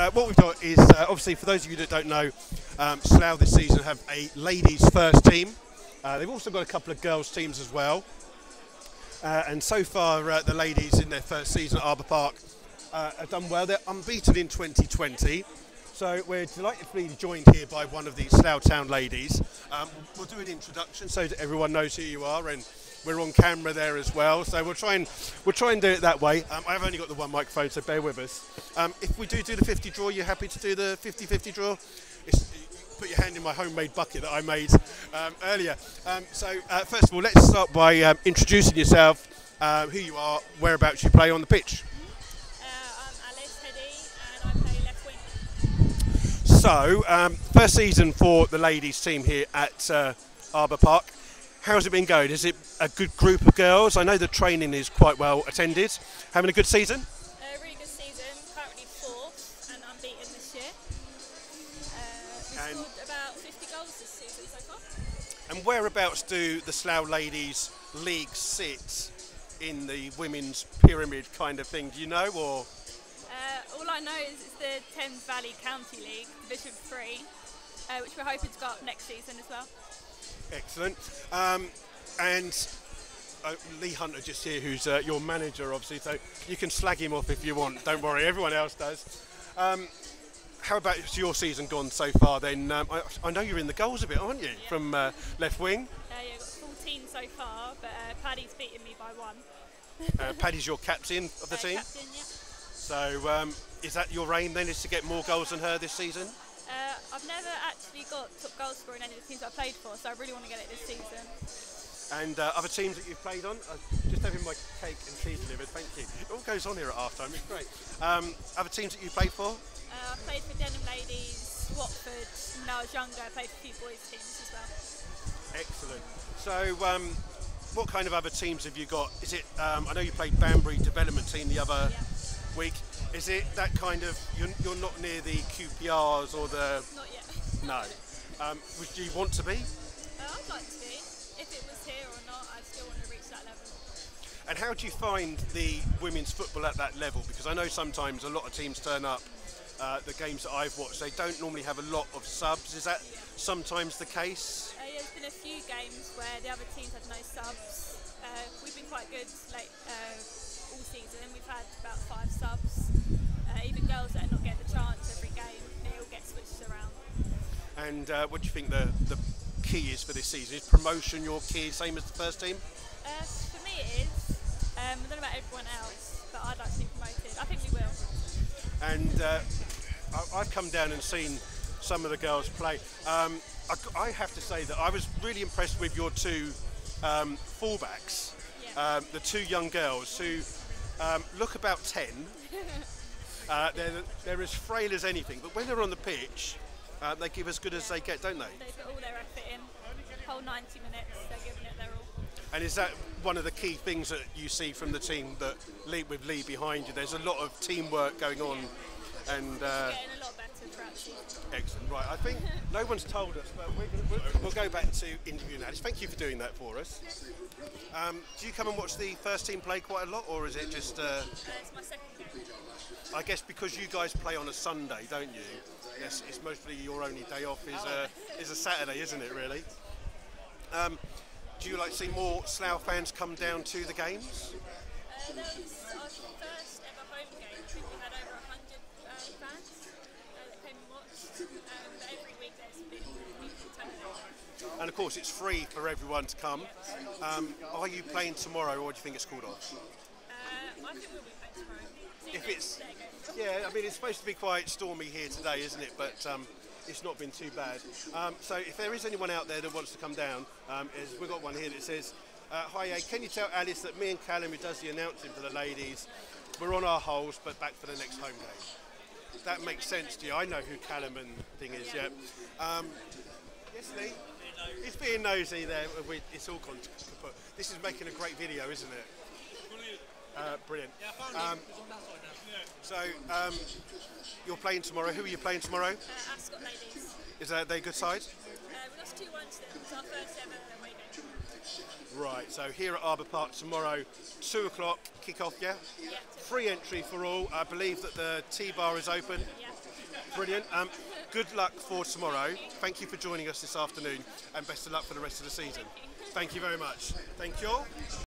uh, what we've got is uh, obviously for those of you that don't know, um, Slough this season have a ladies' first team. Uh, they've also got a couple of girls' teams as well. Uh, and so far, uh, the ladies in their first season at Arbour Park uh, have done well. They're unbeaten in 2020. So we're delighted to be joined here by one of these Slough Town ladies. Um, we'll do an introduction so that everyone knows who you are, and we're on camera there as well. So we'll try and we'll try and do it that way. Um, I've only got the one microphone, so bear with us. Um, if we do do the 50 draw, you happy to do the 50-50 draw? It's, put your hand in my homemade bucket that I made um, earlier. Um, so uh, first of all, let's start by um, introducing yourself, uh, who you are, whereabouts you play on the pitch. Uh, I'm Alice Heady and I play left wing. So, um, first season for the ladies team here at uh, Arbour Park. How's it been going? Is it a good group of girls? I know the training is quite well attended. Having a good season? A really good season, currently fourth and unbeaten this year. Uh, we And- scored about 50 goals this season so far. And whereabouts do the Slough Ladies League sit in the women's pyramid kind of thing? Do you know, or Uh, all I know is it's the Thames Valley County League, Division 3, uh, which we're hoping to go up next season as well. Excellent? Um, and uh, Lee Hunter just here, who's uh, your manager, obviously, so you can slag him off if you want. Don't worry, everyone else does. Um, how about your season gone so far? Then um, I, I know you're in the goals a bit, aren't you, from uh, left wing? Yeah, got 14 so far, but uh, Paddy's beaten me by one. Uh, Paddy's your captain of the team. Captain, yeah. So um, is that your aim then, is to get more goals than her this season? Uh, I've never actually got top goal scorer in any of the teams I've played for, so I really want to get it this season. And uh, other teams that you've played on? Uh, just having my cake and cheese delivered, thank you. It all goes on here at half time, it's great. Um, other teams that you've played for? Uh, I played for Denham Ladies, Watford. When I was younger, I played for a few boys' teams as well. Excellent. So, um, what kind of other teams have you got? Is it, um, I know you played Banbury Development Team the other Yeah. week. Is it that kind of, you're, you're not near the QPRs or the, Not yet. no. Um, would you want to be? Uh, I'd like to be. If it was here or not, I still want to reach that level. And how do you find the women's football at that level? Because I know sometimes a lot of teams turn up. Uh, the games that I've watched, they don't normally have a lot of subs. Is that sometimes the case? Uh, yeah, there's been a few games where the other teams had no subs. Uh, we've been quite good late uh, all season. We've had about five subs. Uh, even girls that are not getting the chance every game, they all get switched around. And uh, what do you think the, the key is for this season? Is promotion your key, same as the first team? Uh, for me, it is. Um, I don't know about everyone else, but I'd like to be promoted. I think we will. And uh, I, I've come down and seen some of the girls play. Um, I, I have to say that I was really impressed with your two um, fullbacks, Yeah. um, the two young girls who um, look about 10. Uh, they're, they're as frail as anything, but when they're on the pitch, uh, they give as good as they get, don't they? They put all their effort in. Whole 90 minutes, they're giving it their all. And is that one of the key things that you see from the team that Lee, with Lee behind you? There's a lot of teamwork going on, and uh, Getting a lot better throughout the excellent. Right, I think no one's told us, but we're we'll, we'll go back to interviewing Alice. Thank you for doing that for us. Um, do you come and watch the first team play quite a lot, or is it just? Uh, Uh, it's my second game. I guess because you guys play on a Sunday, don't you? Yes, it's mostly your only day off is a is a Saturday, isn't it? Really. Um, do you like to see more Slough fans come down to the games? Uh, was our first ever home game. I think we had over 100 uh, fans uh, that came and watched. Um, but every week there's been people turning up. And of course, it's free for everyone to come. Um, are you playing tomorrow, or do you think it's called off? Uh, I think we'll be playing tomorrow. If Tuesday, it's- Saturday game. Yeah, I mean, it's supposed to be quite stormy here today, isn't it? But um, it's not been too bad. Um, so if there is anyone out there that wants to come down, um, is, we've got one here that says, uh, Hi, can you tell Alice that me and Callum, who does the announcing for the ladies, we're on our holes, but back for the next home game? That makes sense to you. I know who Callum and thing is, yeah. Um, yes, Lee? He's being nosy there. It's all con- con- This is making a great video, isn't it? Brilliant. Um, so, um, you're playing tomorrow. Who are you playing tomorrow? Uh, Ascot ladies. Is that they good side? Uh, we lost 2 1 to them. It's our first ever away game. Right. So here at Arbour Park tomorrow, two o'clock kick off. Yeah. Yeah, Free entry for all. I believe that the T bar is open. yeah. Brilliant. Um, good luck for tomorrow. Thank you for joining us this afternoon, and best of luck for the rest of the season. Thank you very much. Thank you all.